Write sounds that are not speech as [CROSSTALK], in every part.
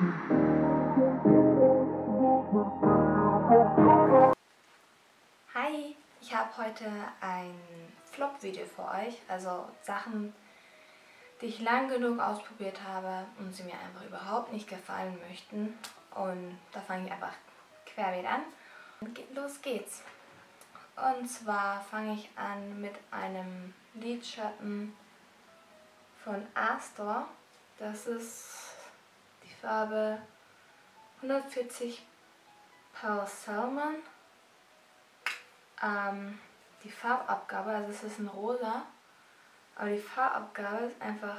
Hi, ich habe heute ein Flop-Video für euch, also Sachen, die ich lang genug ausprobiert habe und sie mir einfach überhaupt nicht gefallen möchten. Und da fange ich einfach querbeet an. Und los geht's. Und zwar fange ich an mit einem Lidschatten von Astor. Das ist Farbe 140 Pearl Salmon. Ähm, die Farbabgabe, also es ist ein rosa, aber die Farbabgabe ist einfach,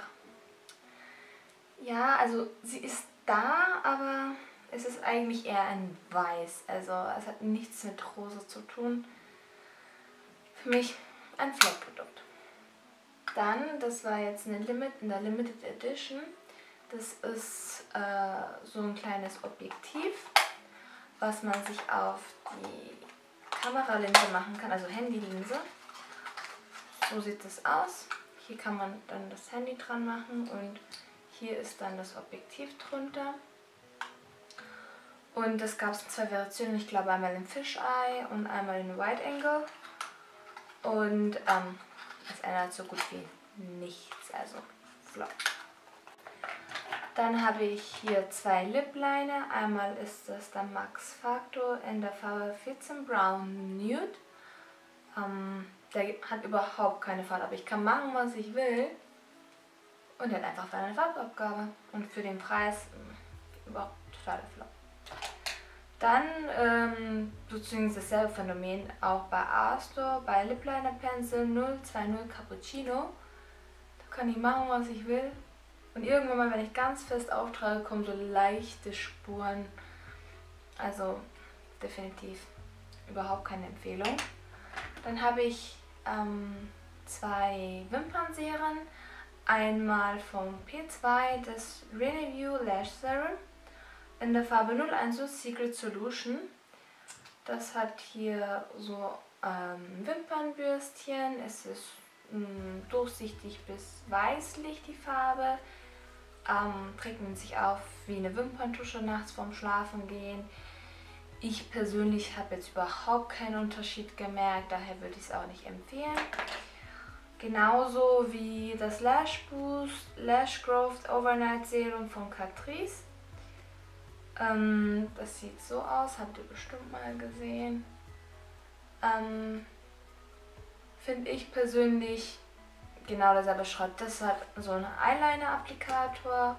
ja, also sie ist da, aber es ist eigentlich eher ein Weiß. Also es hat nichts mit Rosa zu tun. Für mich ein Flop-Produkt. Dann, das war jetzt eine Limit, in der Limited Edition. Das ist äh, so ein kleines Objektiv, was man sich auf die Kameralinse machen kann, also Handylinse. So sieht das aus. Hier kann man dann das Handy dran machen und hier ist dann das Objektiv drunter. Und das gab es in zwei Variationen, ich glaube einmal in Fisheye und einmal in Wide Angle. Und ähm, es ändert so gut wie nichts, also flop. Dann habe ich hier zwei Lip Liner. Einmal ist das der Max Factor in der Farbe 14 Brown Nude. Ähm, der hat überhaupt keine Farbe, aber ich kann machen, was ich will. Und der hat einfach eine Farbabgabe. Und für den Preis mh, überhaupt totaler Flop. Dann ähm, sozusagen dasselbe Phänomen auch bei Astor, bei Lip Liner Pencil 020 Cappuccino. Da kann ich machen, was ich will. Und irgendwann mal, wenn ich ganz fest auftrage, kommen so leichte Spuren. Also definitiv überhaupt keine Empfehlung. Dann habe ich ähm, zwei Wimpernserien. Einmal vom P2 das Reneview Lash Serum in der Farbe 01 Secret Solution. Das hat hier so ähm, Wimpernbürstchen. Es ist mh, mm, durchsichtig bis weißlich die Farbe. Ähm, trägt man sich auf wie eine Wimperntusche nachts vorm Schlafen gehen. Ich persönlich habe jetzt überhaupt keinen Unterschied gemerkt, daher würde ich es auch nicht empfehlen. Genauso wie das Lash Boost Lash Growth Overnight Serum von Catrice. Ähm, das sieht so aus, habt ihr bestimmt mal gesehen. Ähm, Finde ich persönlich genau derselbe Schrott. Das hat so einen Eyeliner-Applikator,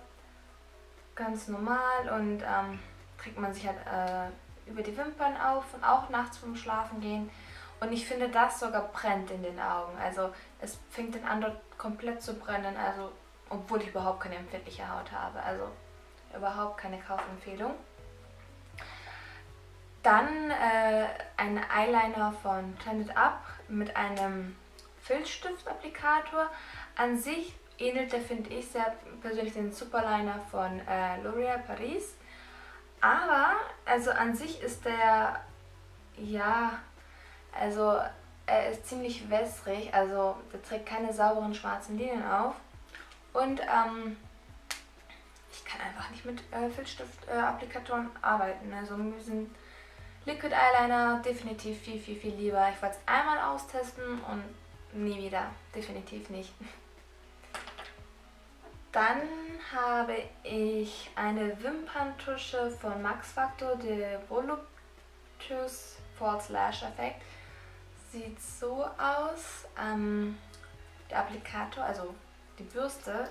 ganz normal und ähm, trägt man sich halt äh, über die Wimpern auf und auch nachts vorm Schlafen gehen. Und ich finde, das sogar brennt in den Augen. Also es fängt den an dort komplett zu brennen, also obwohl ich überhaupt keine empfindliche Haut habe. Also überhaupt keine Kaufempfehlung. Dann äh, ein Eyeliner von Planet Up mit einem Filzstift-Applikator. An sich ähnelt der, finde ich, sehr persönlich den Superliner von äh, L'Oréal Paris. Aber, also an sich ist der, ja, also er ist ziemlich wässrig, also der trägt keine sauberen schwarzen Linien auf. Und ähm, ich kann einfach nicht mit äh, Filzstift-Applikatoren äh, arbeiten. Also mir Liquid Eyeliner definitiv viel, viel, viel lieber. Ich wollte es einmal austesten und nie wieder. Definitiv nicht. Dann habe ich eine Wimperntusche von Max Factor, der Voluptuous False Lash Effect. Sieht so aus. Ähm, der Applikator, also die Bürste,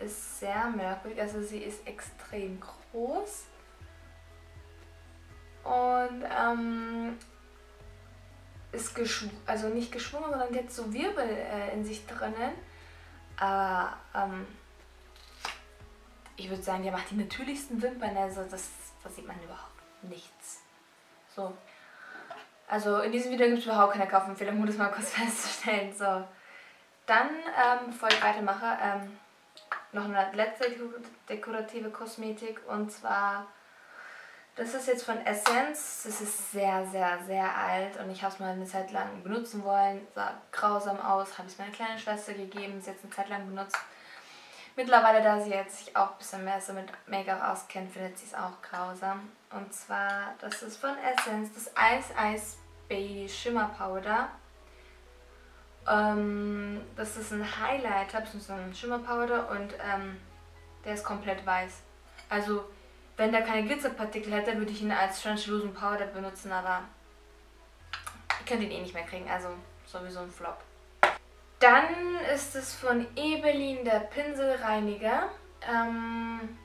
ist sehr merkwürdig. Also sie ist extrem groß. Und ähm, ist geschwungen, also nicht geschwungen, sondern jetzt so Wirbel äh, in sich drinnen. Aber ähm, ich würde sagen, der macht die natürlichsten Wimpern, also das, das sieht man überhaupt nichts. So. Also in diesem Video gibt es überhaupt keine Kaufempfehlung, um das mal kurz [LAUGHS] festzustellen. So. Dann, ähm, bevor ich weitermache, ähm, noch eine letzte dekorative Kosmetik und zwar das ist jetzt von Essence. Das ist sehr, sehr, sehr alt und ich habe es mal eine Zeit lang benutzen wollen. Sah grausam aus. Habe es meiner kleinen Schwester gegeben. Sie hat es eine Zeit lang benutzt. Mittlerweile, da sie jetzt sich auch ein bisschen mehr so mit Make-up auskennt, findet sie es auch grausam. Und zwar, das ist von Essence, das Ice Ice Baby Shimmer Powder. Ähm, das ist ein Highlighter, beziehungsweise ein Shimmer Powder und ähm, der ist komplett weiß. Also, wenn der keine Glitzerpartikel hätte, würde ich ihn als Translucent Powder benutzen, aber ihr könnt ihn eh nicht mehr kriegen, also sowieso ein Flop. Dann ist es von Ebelin der Pinselreiniger. Ähm,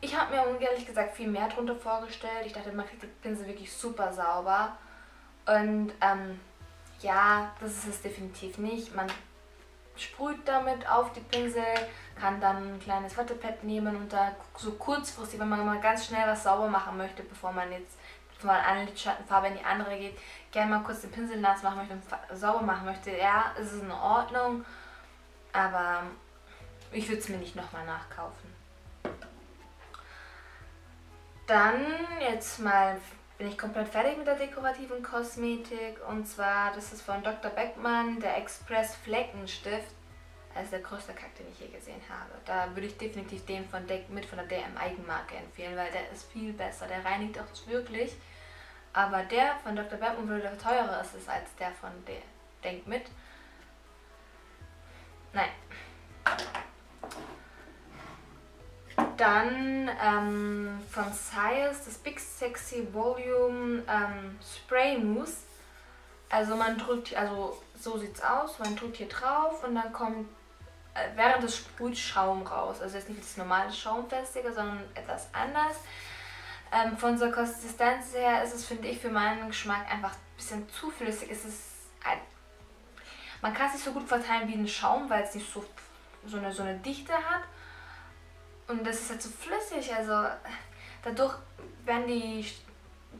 ich habe mir ehrlich gesagt viel mehr darunter vorgestellt. Ich dachte, man kriegt die Pinsel wirklich super sauber. Und ähm, ja, das ist es definitiv nicht. Man sprüht damit auf die Pinsel, kann dann ein kleines Wattepad nehmen und da so kurzfristig, wenn man mal ganz schnell was sauber machen möchte, bevor man jetzt von einer Lidschattenfarbe in die andere geht, gerne mal kurz den Pinsel nass machen möchte und sauber machen möchte, ja, ist es in Ordnung, aber ich würde es mir nicht nochmal nachkaufen. Dann jetzt mal bin ich komplett fertig mit der dekorativen Kosmetik und zwar, das ist von Dr. Beckmann, der Express Fleckenstift. Das ist der größte Kack, den ich je gesehen habe. Da würde ich definitiv den von Deck mit von der DM Eigenmarke empfehlen, weil der ist viel besser. Der reinigt auch wirklich. Aber der von Dr. Beckmann würde teurer ist als der von der Denk mit. Dann ähm, von Size das Big Sexy Volume ähm, Spray Mousse. Also man drückt, also so sieht's aus, man drückt hier drauf und dann kommt äh, während des Sprühs Schaum raus. Also jetzt nicht das normale Schaumfestige, sondern etwas anders. Ähm, von der Konsistenz her ist es, finde ich, für meinen Geschmack einfach ein bisschen zu flüssig. Es ist ein, man kann es nicht so gut verteilen wie ein Schaum, weil es nicht so, so, eine, so eine Dichte hat. Und das ist halt so flüssig, also dadurch werden die,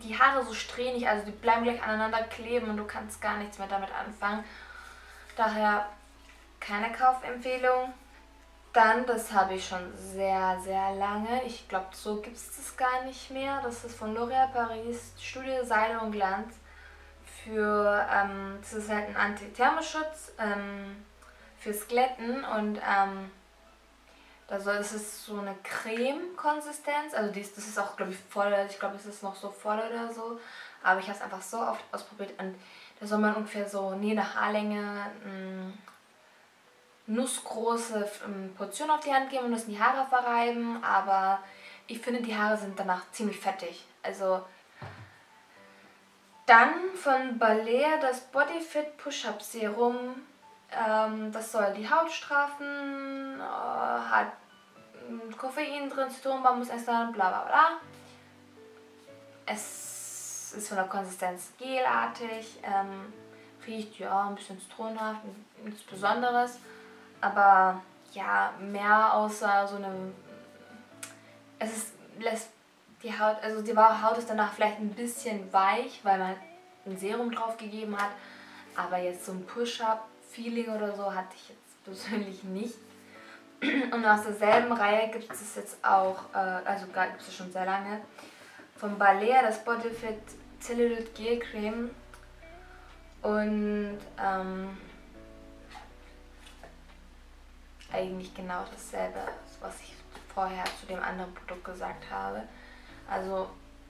die Haare so strähnig, also die bleiben gleich aneinander kleben und du kannst gar nichts mehr damit anfangen. Daher keine Kaufempfehlung. Dann, das habe ich schon sehr, sehr lange. Ich glaube, so gibt es das gar nicht mehr. Das ist von L'Oréal Paris, Studie Seide und Glanz. Für, ähm, das ist halt ein Antithermoschutz ähm, fürs Glätten und ähm, also es ist so eine Creme-Konsistenz. Also dies, das ist auch, glaube ich, voll, ich glaube, es ist noch so voll oder so. Aber ich habe es einfach so oft ausprobiert und da soll man ungefähr so nie eine Haarlänge mh, nussgroße ähm, Portion auf die Hand geben und das in die Haare verreiben. Aber ich finde, die Haare sind danach ziemlich fettig. Also dann von Balea das Bodyfit Push-Up Serum ähm, das soll die Haut straffen, äh, hat Koffein drin, Zitronenbambusester, bla bla bla. Es ist von der Konsistenz gelartig, ähm, riecht ja ein bisschen zitronenhaft, nichts Besonderes, aber ja, mehr außer so einem. Es ist, lässt die Haut, also die Haut ist danach vielleicht ein bisschen weich, weil man ein Serum drauf gegeben hat, aber jetzt so ein Push-Up Feeling oder so hatte ich jetzt persönlich nicht. Und aus derselben Reihe gibt es jetzt auch, äh, also gibt es schon sehr lange, von Balea das Bodyfit Cellulite Gel Creme. Und ähm, eigentlich genau dasselbe, was ich vorher zu dem anderen Produkt gesagt habe. Also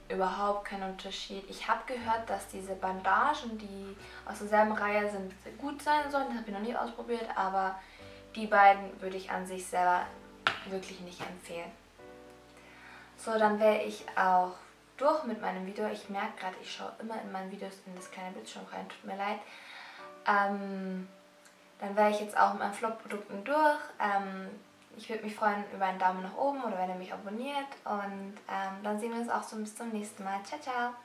überhaupt kein Unterschied. Ich habe gehört, dass diese Bandagen, die aus derselben Reihe sind, gut sein sollen. Das habe ich noch nie ausprobiert, aber die beiden würde ich an sich selber wirklich nicht empfehlen. So, dann wäre ich auch durch mit meinem Video. Ich merke gerade, ich schaue immer in meinen Videos in das kleine Bildschirm rein, tut mir leid. Ähm, dann wäre ich jetzt auch mit meinen Flop-Produkten durch. Ähm, ich würde mich freuen über einen Daumen nach oben oder wenn ihr mich abonniert. Und ähm, dann sehen wir uns auch so bis zum nächsten Mal. Ciao, ciao!